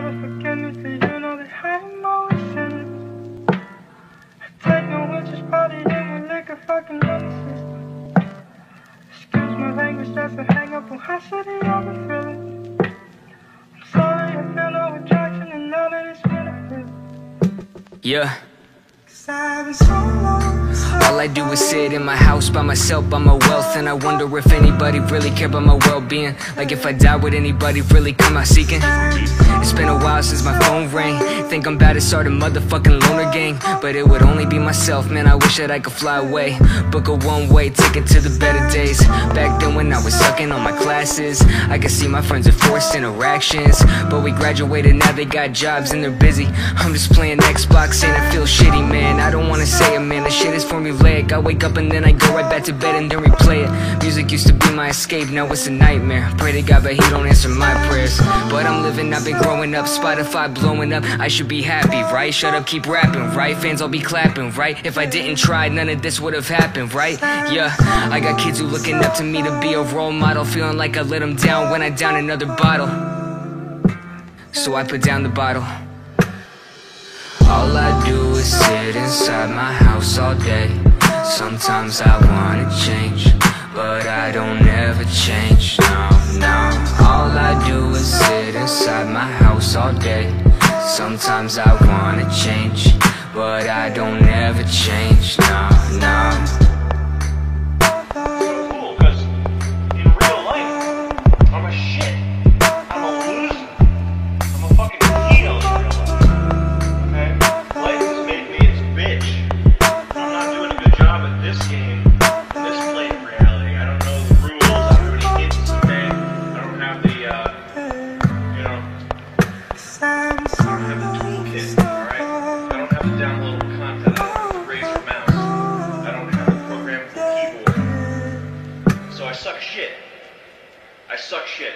to forgive me, you know that I am always sinning. I take no witch's body in liquor fucking. Excuse my language, that's a hang up on how shitty I've been feeling. I'm sorry, I feel no attraction, and now that it's been a bit. Yeah. Cause I've been so long. All I do is sit in my house by myself, by my wealth. And I wonder if anybody really care about my well-being. Like if I die, would anybody really come out seeking? It's been a while since my phone rang. Think I'm about to start a motherfucking loner gang. But it would only be myself, man, I wish that I could fly away. Book a one-way ticket to the better days. Back then when I was sucking on my classes I could see my friends with forced interactions But we graduated, now they got jobs and they're busy. I'm just playing Xbox and I feel shitty, man. I don't wanna say it, man, formulaic I wake up and then I go right back to bed and then replay it Music used to be my escape, now it's a nightmare Pray to God, but he don't answer my prayers But I'm living, I've been growing up Spotify blowing up, I should be happy, right? Shut up, keep rapping, right? Fans all be clapping, right? If I didn't try, none of this would have happened, right? Yeah, I got kids who looking up to me to be a role model Feeling like I let them down when I down another bottle So I put down the bottle all I do is sit Sometimes I wanna change But I don't ever change, no, no. All I do is sit inside my house all day. Sometimes I wanna change But I don't ever change, no, suck shit. I suck shit.